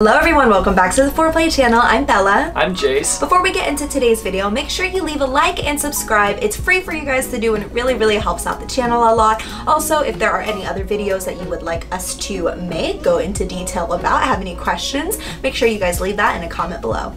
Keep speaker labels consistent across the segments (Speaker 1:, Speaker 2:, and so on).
Speaker 1: Hello everyone, welcome back to the Foreplay channel. I'm Bella.
Speaker 2: I'm Jase.
Speaker 1: Before we get into today's video, make sure you leave a like and subscribe. It's free for you guys to do and it really, really helps out the channel a lot. Also, if there are any other videos that you would like us to make, go into detail about, have any questions, make sure you guys leave that in a comment below.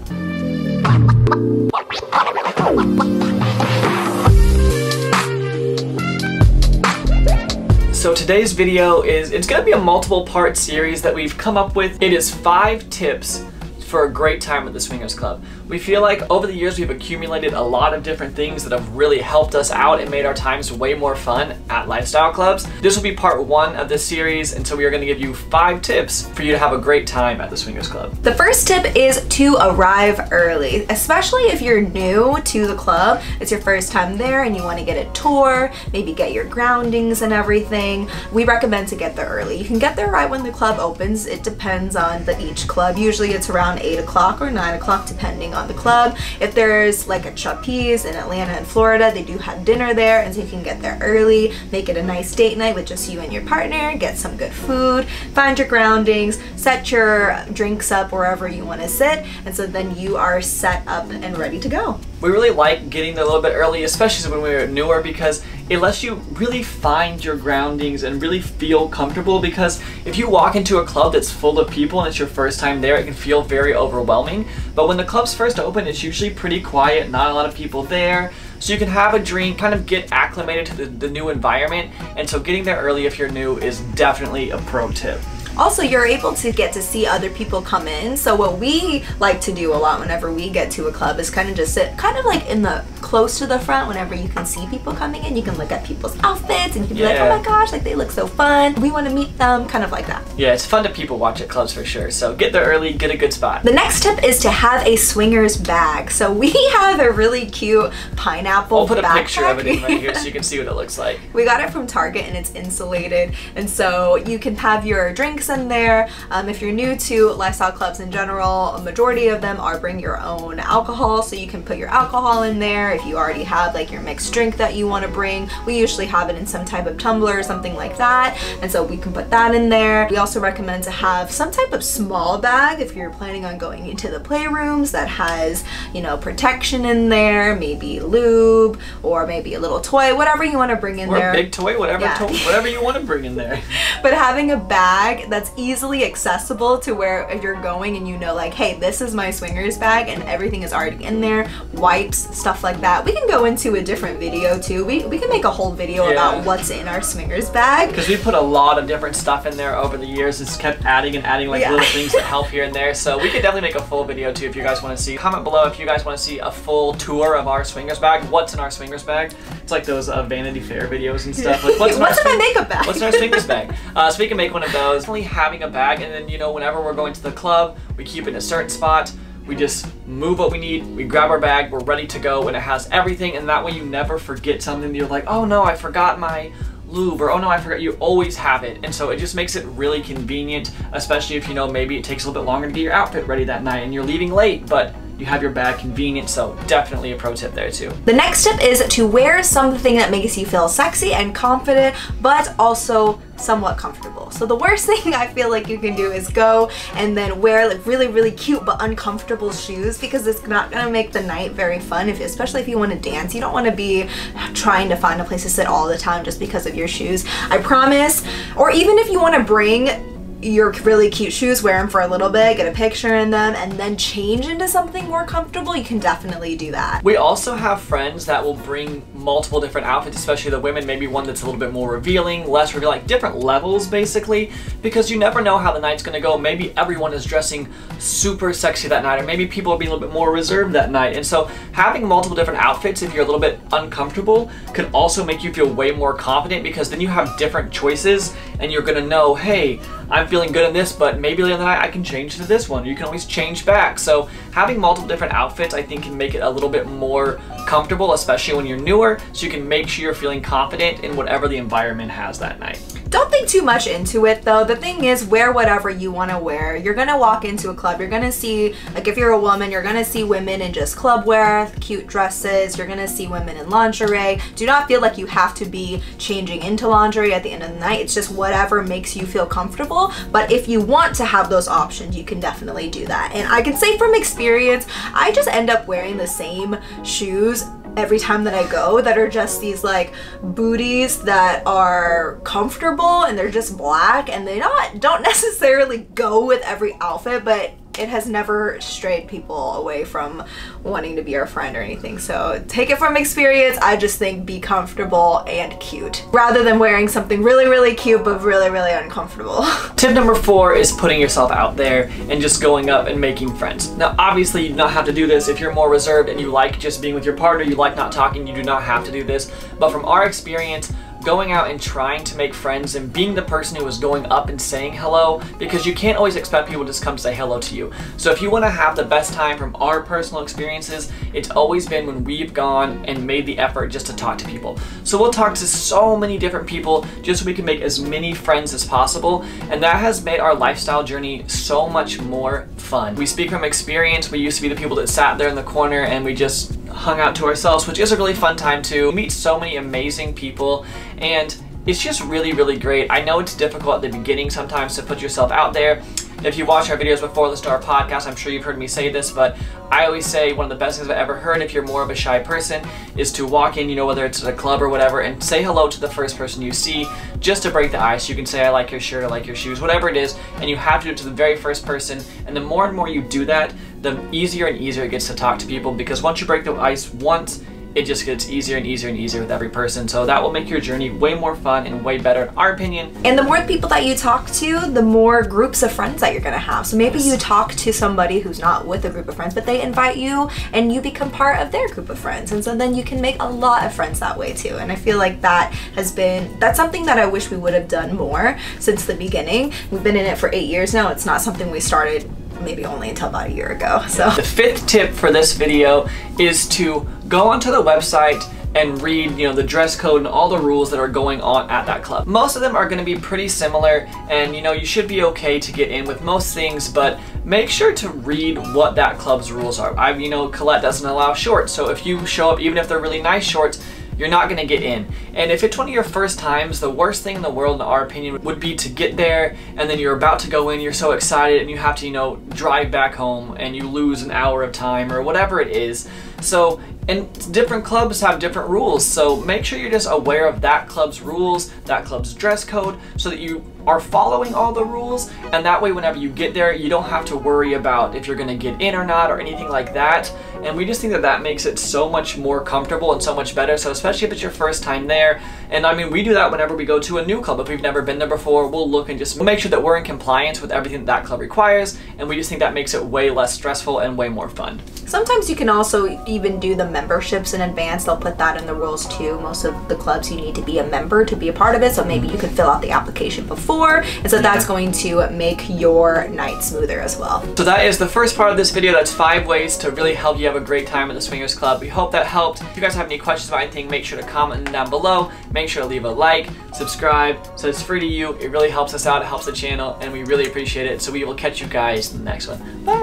Speaker 2: So today's video is, it's gonna be a multiple part series that we've come up with. It is five tips for a great time at the Swingers Club. We feel like over the years we've accumulated a lot of different things that have really helped us out and made our times way more fun at lifestyle clubs. This will be part one of this series and so we are going to give you five tips for you to have a great time at the Swingers Club.
Speaker 1: The first tip is to arrive early, especially if you're new to the club. It's your first time there and you want to get a tour, maybe get your groundings and everything. We recommend to get there early. You can get there right when the club opens. It depends on the each club. Usually it's around 8 o'clock or 9 o'clock depending on the club. If there's like a Trapeze in Atlanta and Florida, they do have dinner there and so you can get there early, make it a nice date night with just you and your partner, get some good food, find your groundings, set your drinks up wherever you want to sit and so then you are set up and ready to go.
Speaker 2: We really like getting there a little bit early, especially when we are newer because it lets you really find your groundings and really feel comfortable because if you walk into a club that's full of people and it's your first time there, it can feel very overwhelming. But when the club's first open, it's usually pretty quiet, not a lot of people there. So you can have a drink, kind of get acclimated to the, the new environment. And so getting there early if you're new is definitely a pro tip.
Speaker 1: Also, you're able to get to see other people come in. So what we like to do a lot whenever we get to a club is kind of just sit kind of like in the close to the front whenever you can see people coming in. You can look at people's outfits and you can be yeah. like, oh my gosh, like they look so fun. We want to meet them, kind of like that.
Speaker 2: Yeah, it's fun to people watch at clubs for sure. So get there early, get a good spot.
Speaker 1: The next tip is to have a swingers bag. So we have a really cute pineapple
Speaker 2: I'll put a
Speaker 1: backpack.
Speaker 2: picture of it in right here so you can see what it looks like.
Speaker 1: We got it from Target and it's insulated. And so you can have your drinks in there. Um, if you're new to lifestyle clubs in general, a majority of them are bring your own alcohol. So you can put your alcohol in there if you already have like your mixed drink that you want to bring. We usually have it in some type of tumbler or something like that. And so we can put that in there. We also recommend to have some type of small bag if you're planning on going into the playrooms that has, you know, protection in there, maybe lube or maybe a little toy, whatever you want to bring in
Speaker 2: or
Speaker 1: there.
Speaker 2: a big toy, whatever, yeah. to whatever you want to bring in there.
Speaker 1: but having a bag that's easily accessible to where you're going and you know like, hey, this is my swingers bag and everything is already in there, wipes, stuff like that. We can go into a different video too. We, we can make a whole video yeah. about what's in our swingers bag.
Speaker 2: Because we put a lot of different stuff in there over the years. It's kept adding and adding like yeah. little things that help here and there. So we could definitely make a full video too if you guys want to see. Comment below if you guys want to see a full tour of our swingers bag. What's in our swingers bag? It's like those uh, Vanity Fair videos and stuff. Like
Speaker 1: what's, in, what's in my makeup bag?
Speaker 2: What's in our swingers bag? Uh, so we can make one of those. Having a bag and then you know whenever we're going to the club, we keep it in a certain spot. We just move what we need, we grab our bag, we're ready to go, and it has everything, and that way you never forget something. You're like, oh no, I forgot my lube or oh no I forgot you always have it and so it just makes it really convenient especially if you know maybe it takes a little bit longer to get your outfit ready that night and you're leaving late but you have your bag convenient, so definitely a pro tip there too.
Speaker 1: The next tip is to wear something that makes you feel sexy and confident, but also somewhat comfortable. So the worst thing I feel like you can do is go and then wear like really, really cute but uncomfortable shoes because it's not gonna make the night very fun, if, especially if you wanna dance. You don't wanna be trying to find a place to sit all the time just because of your shoes. I promise, or even if you wanna bring your really cute shoes, wear them for a little bit, get a picture in them, and then change into something more comfortable, you can definitely do that.
Speaker 2: We also have friends that will bring multiple different outfits, especially the women, maybe one that's a little bit more revealing, less revealing, like different levels basically, because you never know how the night's gonna go. Maybe everyone is dressing super sexy that night, or maybe people are being a little bit more reserved that night. And so having multiple different outfits, if you're a little bit uncomfortable, can also make you feel way more confident because then you have different choices and you're gonna know, hey, I'm feeling good in this, but maybe later in the night I can change to this one. You can always change back. So having multiple different outfits I think can make it a little bit more comfortable, especially when you're newer, so you can make sure you're feeling confident in whatever the environment has that night.
Speaker 1: Don't think too much into it though. The thing is, wear whatever you want to wear. You're gonna walk into a club, you're gonna see, like if you're a woman, you're gonna see women in just club wear, cute dresses, you're gonna see women in lingerie. Do not feel like you have to be changing into lingerie at the end of the night. It's just whatever makes you feel comfortable. But if you want to have those options, you can definitely do that. And I can say from experience, I just end up wearing the same shoes every time that I go that are just these like booties that are comfortable and they're just black and they not don't necessarily go with every outfit but it has never strayed people away from wanting to be our friend or anything. So take it from experience. I just think be comfortable and cute rather than wearing something really, really cute but really, really uncomfortable.
Speaker 2: Tip number four is putting yourself out there and just going up and making friends. Now, obviously, you do not have to do this if you're more reserved and you like just being with your partner, you like not talking, you do not have to do this. But from our experience, going out and trying to make friends and being the person who is going up and saying hello because you can't always expect people to just come say hello to you. So if you want to have the best time from our personal experiences, it's always been when we've gone and made the effort just to talk to people. So we'll talk to so many different people just so we can make as many friends as possible and that has made our lifestyle journey so much more fun. We speak from experience, we used to be the people that sat there in the corner and we just hung out to ourselves, which is a really fun time too. Meet so many amazing people and it's just really, really great. I know it's difficult at the beginning sometimes to put yourself out there. If you watch our videos before the Star podcast, I'm sure you've heard me say this, but I always say one of the best things I've ever heard if you're more of a shy person is to walk in, you know, whether it's at a club or whatever, and say hello to the first person you see just to break the ice. You can say, I like your shirt, I like your shoes, whatever it is, and you have to do it to the very first person. And the more and more you do that, the easier and easier it gets to talk to people because once you break the ice once, it just gets easier and easier and easier with every person. So that will make your journey way more fun and way better in our opinion.
Speaker 1: And the more people that you talk to, the more groups of friends that you're gonna have. So maybe you talk to somebody who's not with a group of friends, but they invite you and you become part of their group of friends. And so then you can make a lot of friends that way too. And I feel like that has been, that's something that I wish we would have done more since the beginning. We've been in it for eight years now. It's not something we started maybe only until about a year ago. So
Speaker 2: the fifth tip for this video is to go onto the website and read, you know, the dress code and all the rules that are going on at that club. Most of them are going to be pretty similar and, you know, you should be okay to get in with most things, but make sure to read what that club's rules are. I, you know, Colette doesn't allow shorts, so if you show up, even if they're really nice shorts, you're not gonna get in. And if it's one of your first times, the worst thing in the world, in our opinion, would be to get there and then you're about to go in, you're so excited, and you have to, you know, drive back home and you lose an hour of time or whatever it is. So and different clubs have different rules, so make sure you're just aware of that club's rules, that club's dress code, so that you are following all the rules, and that way whenever you get there, you don't have to worry about if you're gonna get in or not or anything like that. And we just think that that makes it so much more comfortable and so much better, so especially if it's your first time there. And I mean, we do that whenever we go to a new club. If we've never been there before, we'll look and just make sure that we're in compliance with everything that, that club requires, and we just think that makes it way less stressful and way more fun.
Speaker 1: Sometimes you can also even do the memberships in advance. They'll put that in the rules too. Most of the clubs you need to be a member to be a part of it, so maybe you can fill out the application before, and so that's going to make your night smoother as well.
Speaker 2: So that is the first part of this video. That's five ways to really help you have a great time at the Swingers Club. We hope that helped. If you guys have any questions about anything, make sure to comment down below. Make sure to leave a like, subscribe, so it's free to you. It really helps us out, it helps the channel, and we really appreciate it. So we will catch you guys in the next one. Bye!